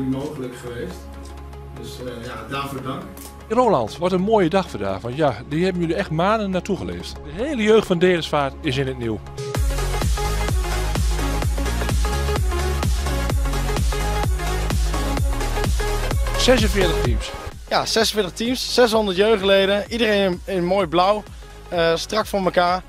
mogelijk geweest. Dus eh, ja, daarvoor dank. Roland, wat een mooie dag vandaag. Want ja, die hebben jullie echt maanden naartoe geleefd. De hele jeugd van Delisvaart is in het nieuw. ...46 teams. Ja, 46 teams, 600 jeugdleden, iedereen in, in mooi blauw, eh, strak voor elkaar.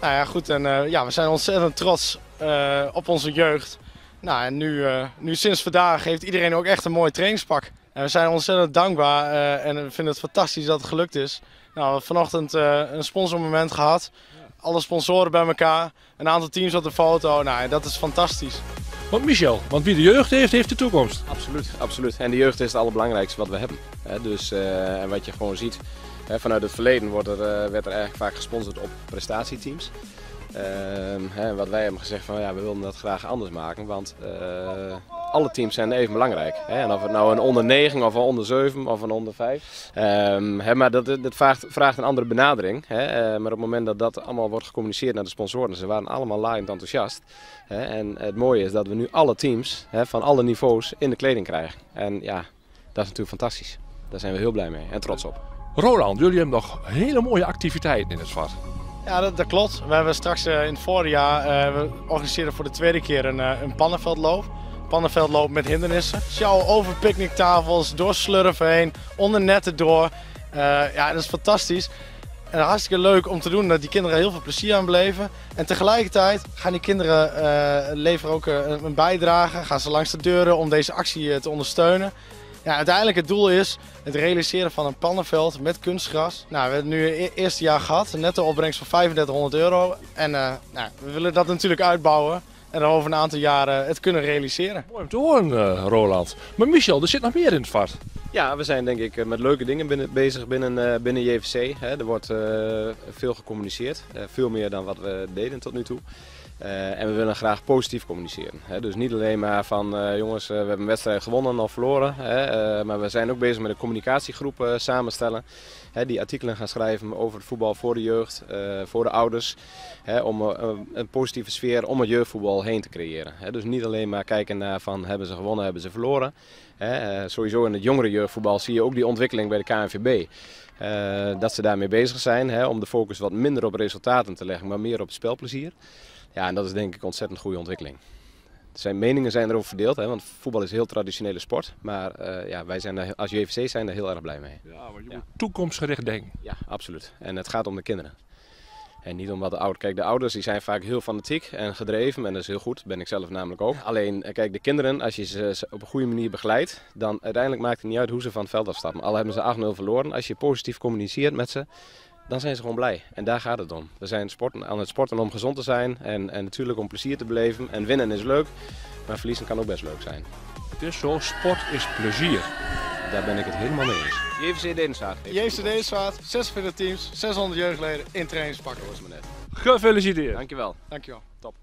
Nou ja, goed, en eh, ja, we zijn ontzettend trots eh, op onze jeugd. Nou, en nu, eh, nu sinds vandaag heeft iedereen ook echt een mooi trainingspak. En we zijn ontzettend dankbaar eh, en we vinden het fantastisch dat het gelukt is. Nou, we hebben vanochtend eh, een sponsormoment gehad. Alle sponsoren bij elkaar, een aantal teams op de foto. Nou, dat is fantastisch. Want Michel, want wie de jeugd heeft, heeft de toekomst. Absoluut, absoluut. En de jeugd is het allerbelangrijkste wat we hebben. Hè, dus, eh, en wat je gewoon ziet, hè, vanuit het verleden wordt er, werd er eigenlijk vaak gesponsord op prestatieteams. Ehm, wat wij hebben gezegd van ja, we willen dat graag anders maken, want eh, alle teams zijn even belangrijk. Hè? En of het nou een onder 9 of een onder 7 of een onder 5. Ehm, hè, maar dat, vraagt een andere benadering. Hè? Eh, maar op het moment dat dat allemaal wordt gecommuniceerd naar de sponsoren, ze waren allemaal laaiend enthousiast. Hè? En het mooie is dat we nu alle teams hè, van alle niveaus in de kleding krijgen. En ja, dat is natuurlijk fantastisch. Daar zijn we heel blij mee en trots op. Roland, jullie hebben nog hele mooie activiteiten in het zwart. Ja, dat, klopt. We hebben straks eh, in het voorjaar, eh, we organiseren voor de tweede keer een, eh, een pannenveldloop. Pannenveldloop met hindernissen. Sjouw over picknicktafels, door slurven heen, onder netten door. Ja, dat is fantastisch. En hartstikke leuk om te doen, dat die kinderen heel veel plezier aan beleven. En tegelijkertijd gaan die kinderen leveren ook een, een bijdrage, gaan ze langs de deuren om deze actie te ondersteunen. Ja, uiteindelijk het doel is het realiseren van een pannenveld met kunstgras. Nou, we hebben het nu het eerste jaar gehad, een netto opbrengst van 3500 euro. En eh, nou, we willen dat natuurlijk uitbouwen en dan over een aantal jaren het kunnen realiseren. Mooi om te horen, eh, Roland. Maar Michel, er zit nog meer in het zwart. Ja, we zijn denk ik eh, met leuke dingen binnen, bezig binnen, eh, binnen JVC. Hè. Er wordt eh, veel gecommuniceerd, eh, veel meer dan wat we deden tot nu toe. Eh, en we willen graag positief communiceren. Hè. Dus niet alleen maar van eh, jongens, eh, we hebben een wedstrijd gewonnen of verloren. Hè. maar we zijn ook bezig met een communicatiegroep samenstellen. Hè, die artikelen gaan schrijven over het voetbal voor de jeugd, voor de ouders. Hè, om een positieve sfeer om het jeugdvoetbal heen te creëren. Hè. Dus niet alleen maar kijken naar van hebben ze gewonnen, hebben ze verloren. Hè. Sowieso in het jongere jeugdvoetbal zie je ook die ontwikkeling bij de KNVB. Dat ze daarmee bezig zijn om de focus wat minder op resultaten te leggen, maar meer op spelplezier. Ja, en dat is denk ik een ontzettend goede ontwikkeling. Er zijn meningen zijn erover verdeeld, hè, want voetbal is een heel traditionele sport. Maar eh, ja, wij zijn daar, als JVC zijn daar heel erg blij mee. Ja, maar je moet toekomstgericht denken. Ja, absoluut. En het gaat om de kinderen. En niet om wat de ouders. Kijk, de ouders die zijn vaak heel fanatiek en gedreven. En dat is heel goed. Dat ben ik zelf namelijk ook. Alleen, eh, kijk, de kinderen, als je ze ze op een goede manier begeleidt, dan uiteindelijk maakt het niet uit hoe ze van het veld afstappen. Al hebben ze 8-0 verloren. Als je positief communiceert met ze, dan zijn ze gewoon blij. En daar gaat het om. We zijn sporten, aan het sporten om gezond te zijn. En, en natuurlijk om plezier te beleven. En winnen is leuk, maar verliezen kan ook best leuk zijn. Het is zo, sport is plezier. Daar ben ik het helemaal mee eens. JVC Dedenstaat. JVC Deesvaart, 46 teams, 600 jeugdleden in trainingspakken. Dat was me net. Gefeliciteerd. Dankjewel. Dankjewel. Top.